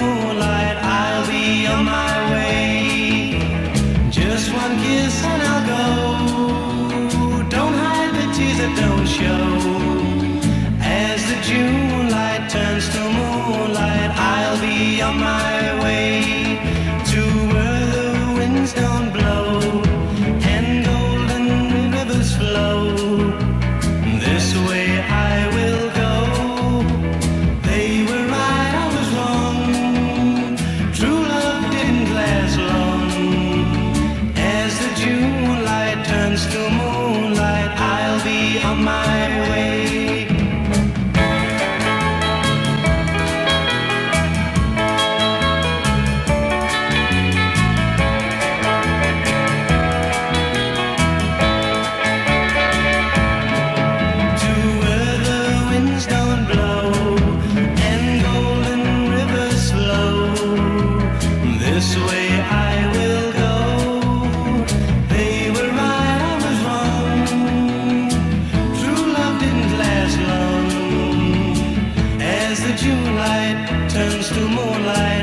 moonlight, I'll be your mind. happens tomorrow. turns to moonlight.